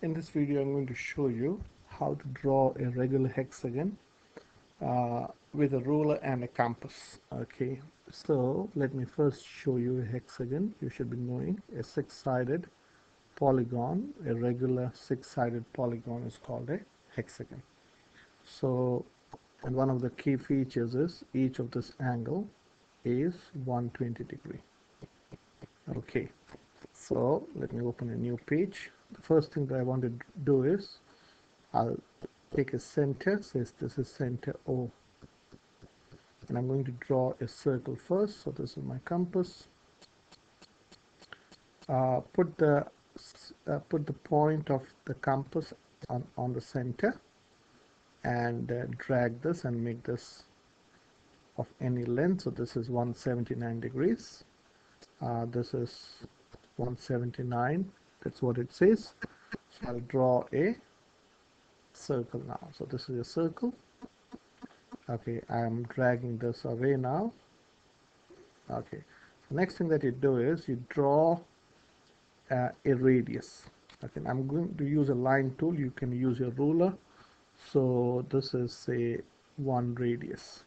In this video I'm going to show you how to draw a regular hexagon uh, with a ruler and a compass okay? So let me first show you a hexagon. You should be knowing a six-sided polygon a regular six-sided polygon is called a hexagon. So and one of the key features is each of this angle is 120 degree okay so let me open a new page. The first thing that I want to do is I'll take a center. Says this is center O. And I'm going to draw a circle first. So this is my compass. Uh, put the uh, put the point of the compass on, on the center and uh, drag this and make this of any length. So this is 179 degrees. Uh, this is 179 that's what it says. So I'll draw a circle now. So this is a circle. Okay I'm dragging this away now. Okay. Next thing that you do is you draw uh, a radius. Okay I'm going to use a line tool. You can use your ruler. So this is say one radius.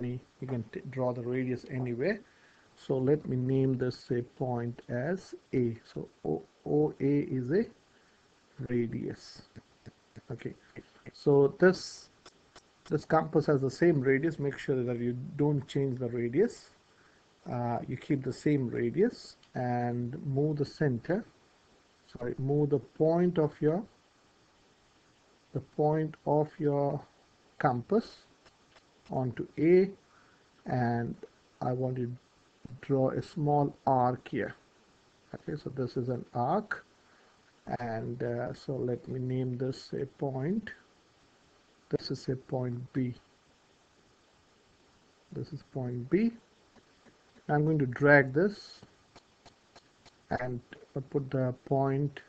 Any you can draw the radius anywhere so let me name this say point as a. So o oa is a radius. Okay. So this this compass has the same radius. Make sure that you don't change the radius. Uh, you keep the same radius and move the center. Sorry move the point of your the point of your compass onto A. And I want to draw a small arc here. Okay so this is an arc. And uh, so let me name this a point. This is a point B. This is point B. I'm going to drag this and put the point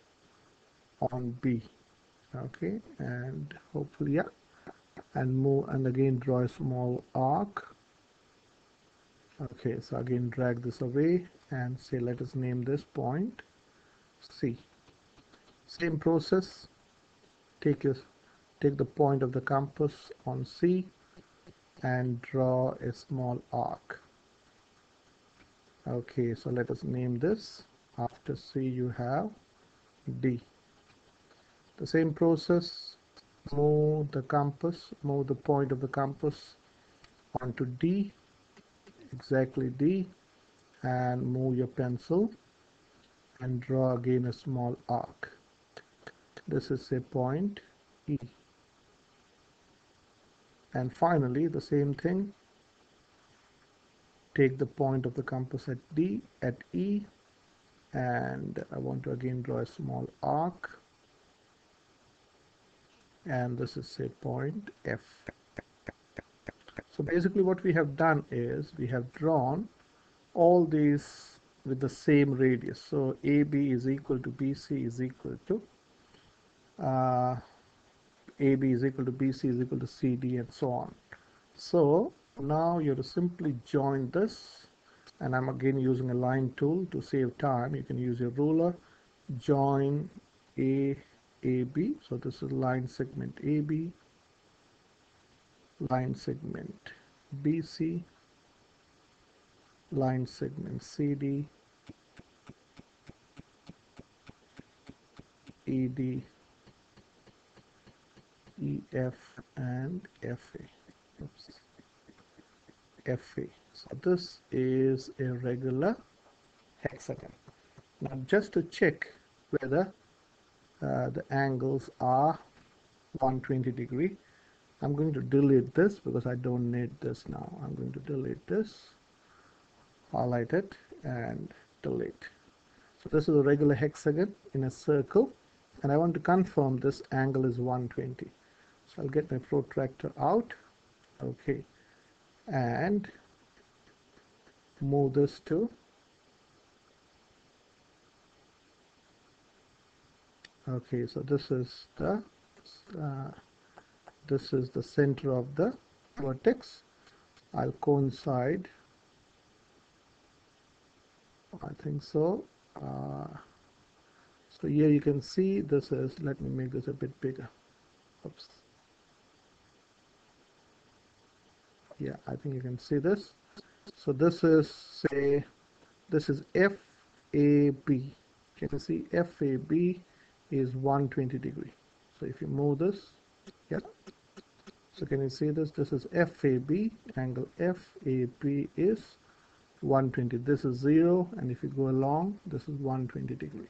on B. Okay and hopefully yeah. And move and again draw a small arc okay so again drag this away and say let us name this point C. Same process. Take your take the point of the compass on C and draw a small arc. Okay so let us name this after C you have D. The same process. Move the compass move the point of the compass onto D exactly D and move your pencil and draw again a small arc. This is a point E. And finally the same thing. Take the point of the compass at D at E and I want to again draw a small arc. And this is a point F. So basically what we have done is we have drawn all these with the same radius. So AB is equal to BC is equal to uh, AB is equal to BC is equal to CD and so on. So now you have simply join this and I'm again using a line tool to save time. You can use your ruler, join A AB. So this is line segment AB, line segment BC, line segment CD, ED, EF, and FA. Oops. FA. So this is a regular hexagon. Now just to check whether uh, the angles are 120 degree I'm going to delete this because I don't need this now. I'm going to delete this highlight it and delete. So this is a regular hexagon in a circle and I want to confirm this angle is 120 so I'll get my protractor out. Okay. And move this to okay so this is the uh, this is the center of the vertex. I'll coincide. I think so. Uh, so here you can see this is let me make this a bit bigger. Oops. Yeah I think you can see this. So this is say this is FAB can you see FAB is 120 degree. So if you move this yeah so can you see this? This is FAB angle FAB is 120 this is 0 and if you go along this is 120 degree